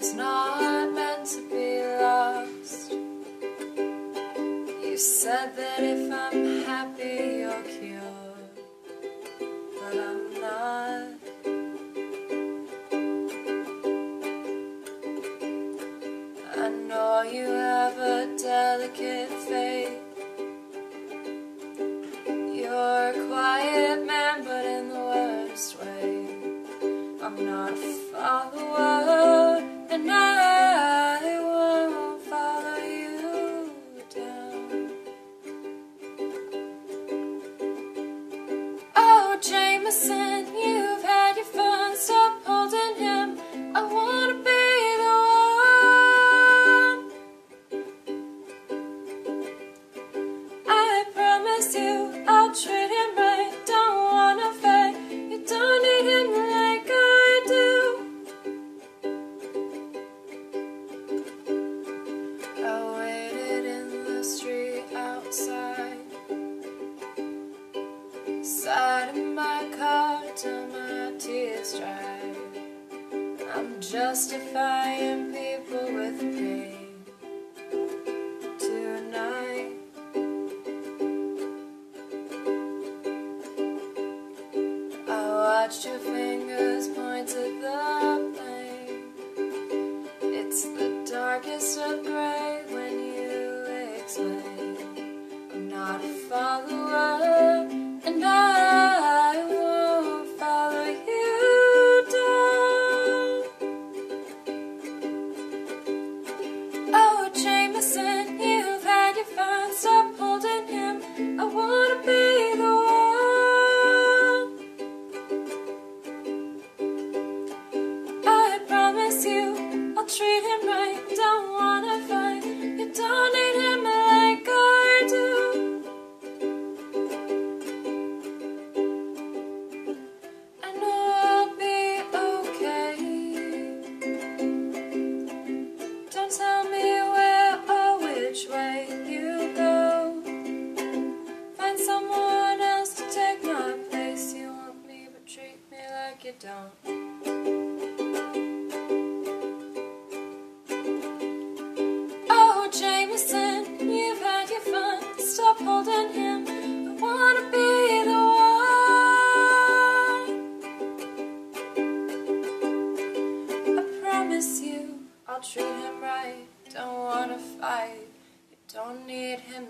was not meant to be lost. You said that if I'm happy, you're cured, but I'm not. I know you have a delicate face. You've till my tears dry. I'm justifying people with pain tonight. I watched your fingers point to the blame. It's the darkest of gray you don't. Oh, Jameson, you've had your fun. Stop holding him. I wanna be the one. I promise you, I'll treat him right. Don't wanna fight. You don't need him